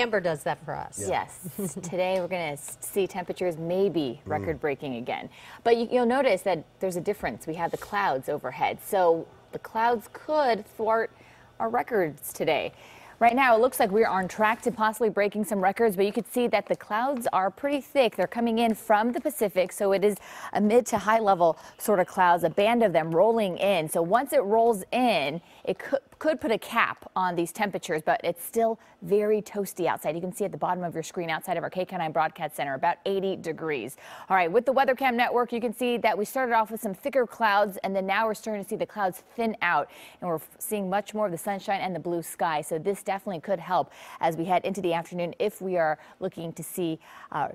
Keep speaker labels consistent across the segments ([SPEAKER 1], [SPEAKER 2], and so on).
[SPEAKER 1] Amber does that for us.
[SPEAKER 2] Yes. Today we're going to see temperatures maybe mm. record breaking again. But you, you'll notice that there's a difference. We have the clouds overhead. So the clouds could thwart our records today. Right now, it looks like we're on track to possibly breaking some records, but you can see that the clouds are pretty thick. They're coming in from the Pacific, so it is a mid to high level sort of clouds, a band of them rolling in. So once it rolls in, it could, could put a cap on these temperatures, but it's still very toasty outside. You can see at the bottom of your screen outside of our KCAL9 Broadcast Center, about 80 degrees. All right, with the WeatherCam network, you can see that we started off with some thicker clouds, and then now we're starting to see the clouds thin out, and we're seeing much more of the sunshine and the blue sky. So this definitely could help as we head into the afternoon if we are looking to see uh,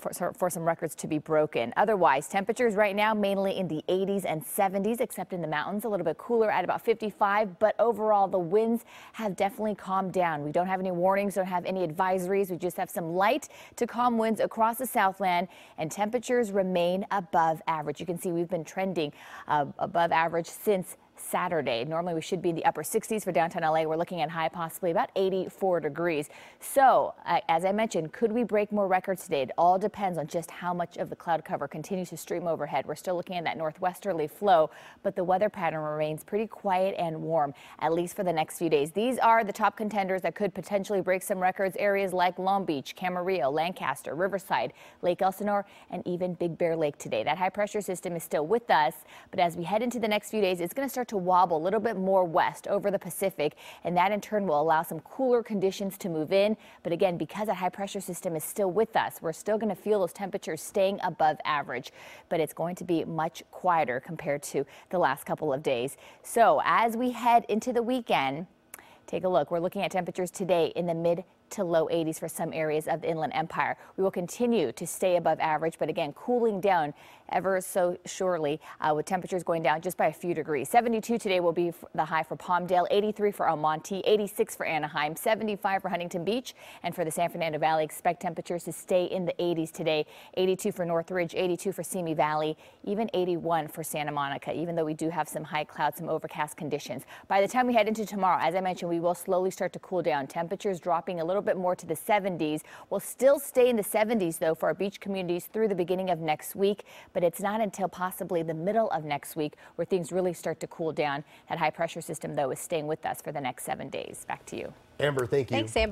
[SPEAKER 2] for, for, some records to be broken. Otherwise, temperatures right now mainly in the 80s and 70s, except in the mountains, a little bit cooler at about 55. But overall, the winds have definitely calmed down. We don't have any warnings, don't have any advisories. We just have some light to calm winds across the Southland, and temperatures remain above average. You can see we've been trending uh, above average since Saturday. Normally we should be in the upper 60s for downtown LA. We're looking at high possibly about 84 degrees. So uh, as I mentioned, could we break more records today? It all depends on just how much of the cloud cover continues to stream overhead. We're still looking at that northwesterly flow, but the weather pattern remains pretty quiet and warm, at least for the next few days. These are the top contenders that could potentially break some records. Areas like Long Beach, Camarillo, Lancaster, Riverside, Lake Elsinore, and even Big Bear Lake today. That high pressure system is still with us, but as we head into the next few days, it's going to start to wobble a little bit more west over the Pacific, and that in turn will allow some cooler conditions to move in. But again, because that high pressure system is still with us, we're still going to feel those temperatures staying above average, but it's going to be much quieter compared to the last couple of days. So as we head into the weekend, take a look. We're looking at temperatures today in the mid to low 80s for some areas of the Inland Empire. We will continue to stay above average, but again, cooling down ever so surely uh, with temperatures going down just by a few degrees. 72 today will be the high for Palmdale, 83 for El Monte, 86 for Anaheim, 75 for Huntington Beach, and for the San Fernando Valley, expect temperatures to stay in the 80s today. 82 for Northridge, 82 for Simi Valley, even 81 for Santa Monica, even though we do have some high clouds, some overcast conditions. By the time we head into tomorrow, as I mentioned, we will slowly start to cool down. Temperatures dropping a little little bit more to the 70s. We'll still stay in the 70s, though, for our beach communities through the beginning of next week, but it's not until possibly the middle of next week where things really start to cool down. That high pressure system, though, is staying with us for the next seven days. Back to you.
[SPEAKER 3] Amber, thank you.
[SPEAKER 1] Thanks, Amber.